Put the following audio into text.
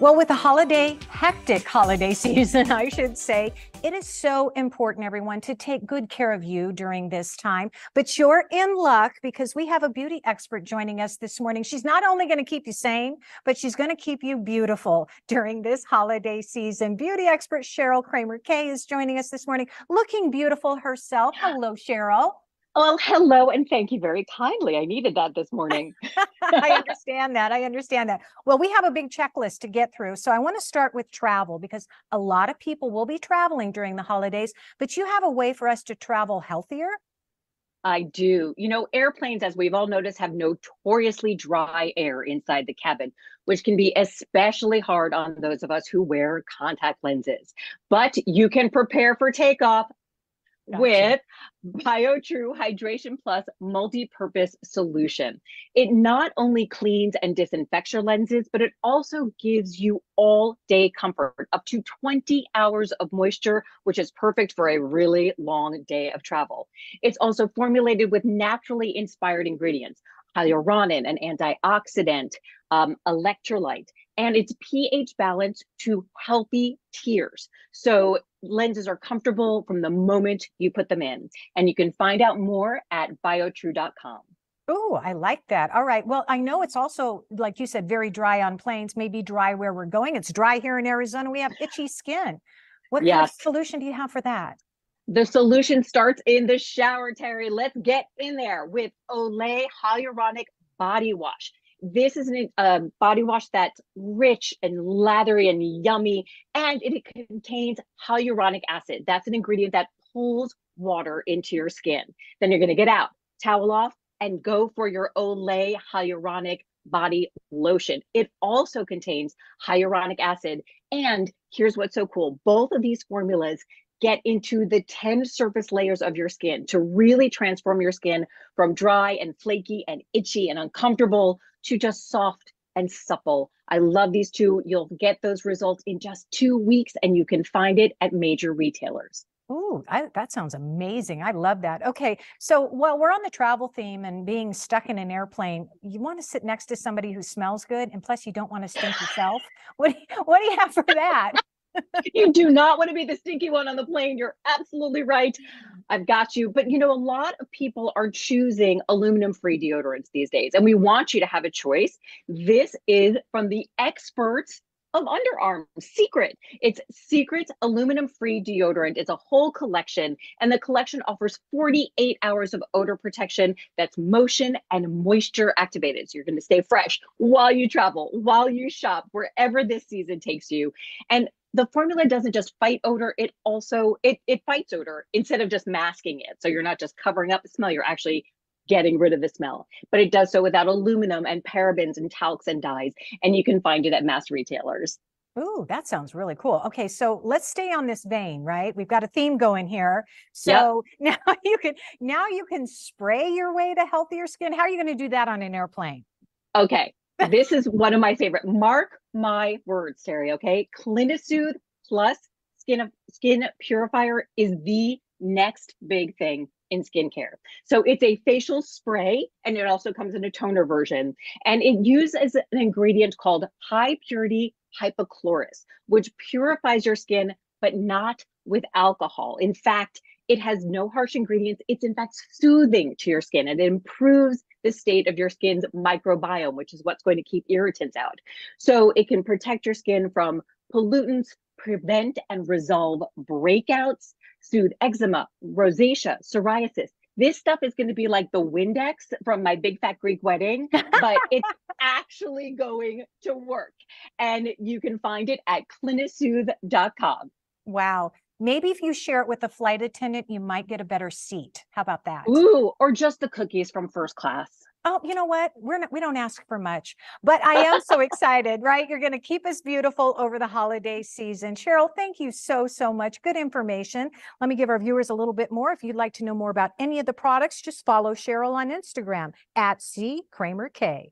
Well, with the holiday, hectic holiday season, I should say, it is so important, everyone, to take good care of you during this time. But you're in luck because we have a beauty expert joining us this morning. She's not only going to keep you sane, but she's going to keep you beautiful during this holiday season. Beauty expert Cheryl Kramer Kaye is joining us this morning, looking beautiful herself. Hello, Cheryl. Well, hello, and thank you very kindly. I needed that this morning. I understand that. I understand that. Well, we have a big checklist to get through. So I want to start with travel because a lot of people will be traveling during the holidays, but you have a way for us to travel healthier? I do. You know, airplanes, as we've all noticed, have notoriously dry air inside the cabin, which can be especially hard on those of us who wear contact lenses. But you can prepare for takeoff Gotcha. with BioTrue Hydration Plus multi-purpose solution. It not only cleans and disinfects your lenses, but it also gives you all day comfort, up to 20 hours of moisture, which is perfect for a really long day of travel. It's also formulated with naturally inspired ingredients, hyaluronan, an antioxidant, um, electrolyte, and it's pH balanced to healthy tears. So lenses are comfortable from the moment you put them in. And you can find out more at biotrue.com. Oh, I like that. All right. Well, I know it's also, like you said, very dry on planes, maybe dry where we're going. It's dry here in Arizona. We have itchy skin. What yes. kind of solution do you have for that? The solution starts in the shower, Terry. Let's get in there with Olay Hyaluronic Body Wash. This is a um, body wash that's rich and lathery and yummy, and it contains hyaluronic acid. That's an ingredient that pulls water into your skin. Then you're going to get out, towel off, and go for your Olay hyaluronic body lotion. It also contains hyaluronic acid. And here's what's so cool both of these formulas get into the 10 surface layers of your skin to really transform your skin from dry and flaky and itchy and uncomfortable to just soft and supple. I love these two. You'll get those results in just two weeks and you can find it at major retailers. Oh, that sounds amazing. I love that. Okay. So while we're on the travel theme and being stuck in an airplane, you want to sit next to somebody who smells good. And plus you don't want to stink yourself. What, what do you have for that? you do not want to be the stinky one on the plane. You're absolutely right. I've got you. But you know, a lot of people are choosing aluminum free deodorants these days, and we want you to have a choice. This is from the experts of underarm secret it's secret aluminum free deodorant it's a whole collection and the collection offers 48 hours of odor protection that's motion and moisture activated so you're going to stay fresh while you travel while you shop wherever this season takes you and the formula doesn't just fight odor it also it, it fights odor instead of just masking it so you're not just covering up the smell you're actually getting rid of the smell but it does so without aluminum and parabens and talcs and dyes and you can find it at mass retailers Ooh, that sounds really cool. Okay, so let's stay on this vein, right? We've got a theme going here. So yep. now you can now you can spray your way to healthier skin. How are you going to do that on an airplane? Okay, this is one of my favorite. Mark my words, Terry. Okay, Clinisoothe Plus Skin of, Skin Purifier is the next big thing in skincare. So it's a facial spray and it also comes in a toner version. And it uses an ingredient called high purity hypochlorous, which purifies your skin, but not with alcohol. In fact, it has no harsh ingredients. It's in fact soothing to your skin and it improves the state of your skin's microbiome, which is what's going to keep irritants out. So it can protect your skin from pollutants, prevent and resolve breakouts, soothe eczema, rosacea, psoriasis. This stuff is going to be like the Windex from my big fat Greek wedding, but it's actually going to work. And you can find it at clinisoothe.com. Wow. Maybe if you share it with a flight attendant, you might get a better seat. How about that? Ooh, or just the cookies from first class. Oh, you know what? We're not, we don't ask for much, but I am so excited, right? You're going to keep us beautiful over the holiday season. Cheryl, thank you so, so much. Good information. Let me give our viewers a little bit more. If you'd like to know more about any of the products, just follow Cheryl on Instagram at C Kramer K.